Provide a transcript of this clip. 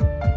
you